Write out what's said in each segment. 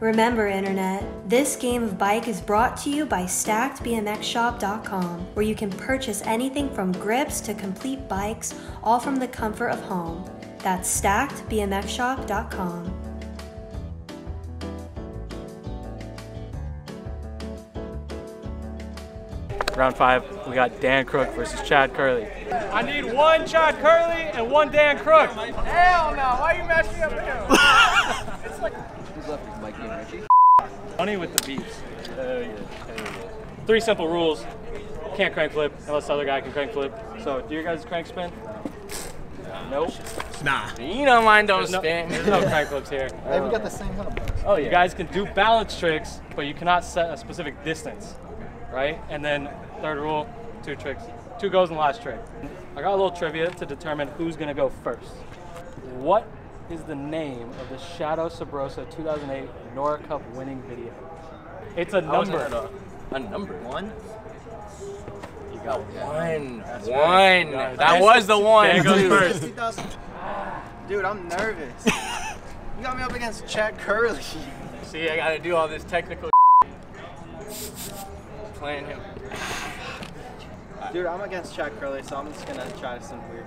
Remember, Internet, this game of bike is brought to you by StackedBMXShop.com, where you can purchase anything from grips to complete bikes, all from the comfort of home. That's StackedBMXShop.com. Round five, we got Dan Kruk versus Chad Kerley. I need one Chad Kerley and one Dan Kruk. Hell no! Why are you messing up him? it's like Who's left is Mikey and Richie. Money with the beats. Hell yeah, hell. Three simple rules. Can't crank flip unless the other guy can crank flip. So do your guys crank spin? Nope. Nah. You know mine don't There's no, spin. there's no crank flips here. Hey, we got the same handlebars. Oh, yeah. You guys can do balance tricks, but you cannot set a specific distance, right? And then third rule, two tricks, two goes in the last trick. I got a little trivia to determine who's gonna go first. What is the name of the Shadow Subrosa 2008 Nora Cup winning video? It's a number. gonna- A number. One. You got one. right. One. Nice. That was the one. Dan goes first. Dude, I'm nervous. you got me up against Chad Kerley. See, I gotta do all this technical playing him. Dude, I'm against Chad Kerley, so I'm just gonna try some weird.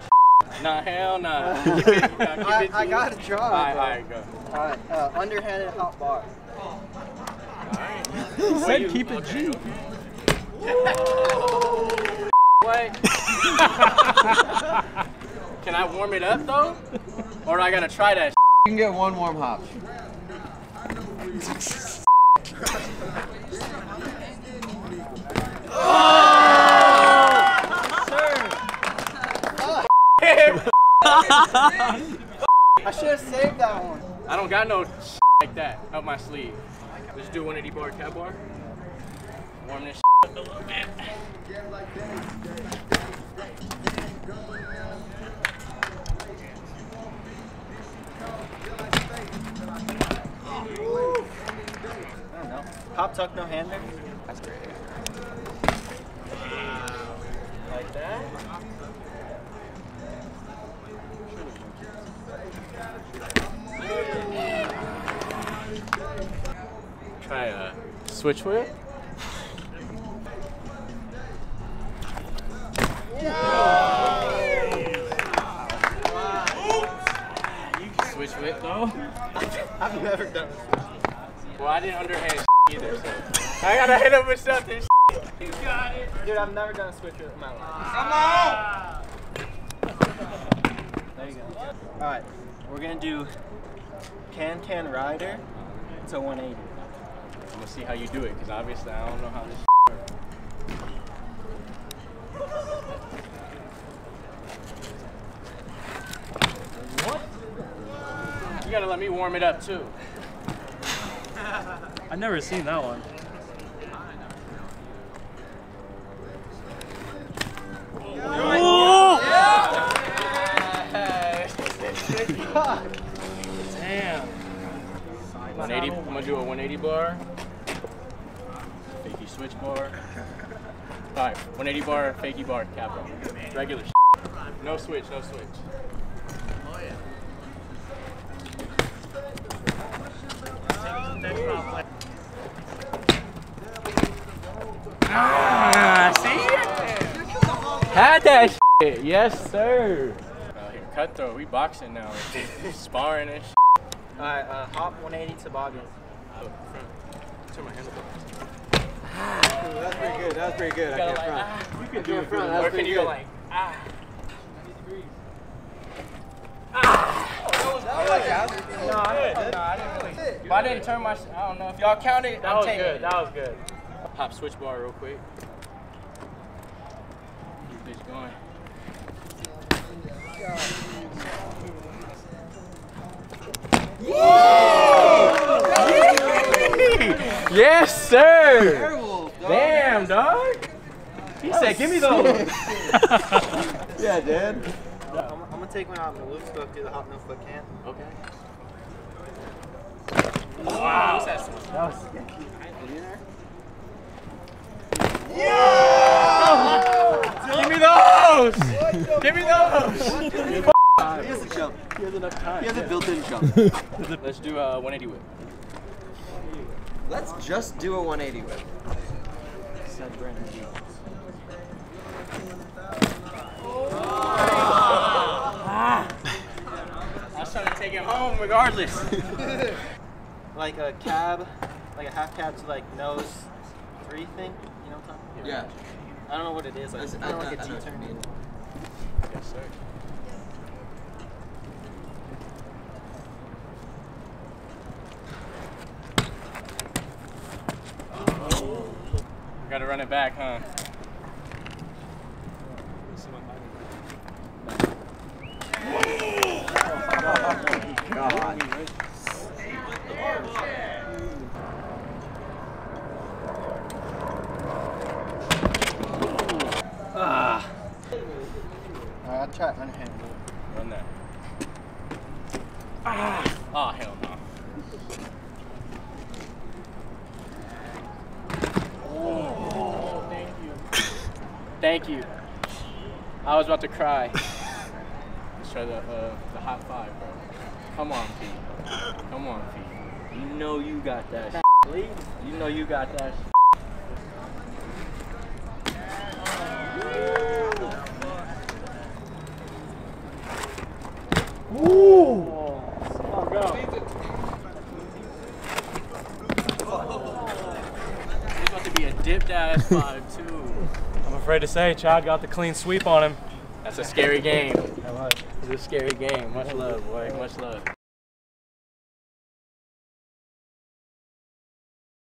Nah, hell nah. Keep it- keep I, it got a try. Alright, alright, go. Alright, uh, underhanded hot bar. He said keep it G. what? Can I warm it up though? Or do I gotta try that? You can get one warm hop. I should have saved that one. I don't got no like that up my sleeve. Let's do 180 bar cab bar. Warm this up a little bit. I. Pop tuck, no hander. That's great. Like that. Try a switch whip. You can switch whip though. I've never done this. Well, I didn't underhand either, so I gotta hit him with something. You got it. Dude, I've never done a switch in my life. There you go. Alright, we're gonna do Can Can Rider. It's a 180. I'm gonna see how you do it, because obviously I don't know how this works. What? You gotta let me warm it up too. I've never seen that one. Damn. 180. I'm gonna do a 180 bar. Fakey switch bar. All right, 180 bar, fakey bar, cap bar. Regular. No switch, no switch. Ah, see? Had that shit. Yes, sir. Uh, here, cutthroat. We boxing now. Sparring and shit. Alright, uh, hop 180 toboggan. Oh, front. Turn my handlebars. That's pretty good. That was pretty good. I Gotta can't like, front. ah. You can do it front. That Or was can pretty you good. go like, ah? No, I didn't, no, I didn't really. If I didn't turn my, I don't know. If y'all count it, That I'm was taking good. it. That was good. Hop switch bar real quick. Keep this going. Yes, sir. Damn, dog. He said, "Give me those." Yeah, dude. I'm, I'm gonna take one out of the loop spoke, do the hop no foot can. Okay. Wow. That was sketchy. Give me those! Give me those! He has a jump. He has enough time. He has a built-in jump. Let's do a 180 whip. Let's just do a 180 whip. Said Brandon G. I was trying to take it home regardless. Like a cab, like a half cab to like nose three thing. You know what I'm talking Yeah. about? I don't know what it is. Like, That's- kind of I- like I a know what you T-turn. yes, sir. Gotta run it back, huh? Alright, I'll try unhandle. Run that. Ah! Oh, hell no. Oh, thank you. Thank you. I was about to cry. Let's try the, uh, the hot five, bro. Come on, Pete. Come on, Pete. You know you got that. You know you got that. It's about to be a dipped ass five, too. I'm afraid to say, Chad got the clean sweep on him. That's a scary game. That was. It's a scary game. Much love, boy. Much love.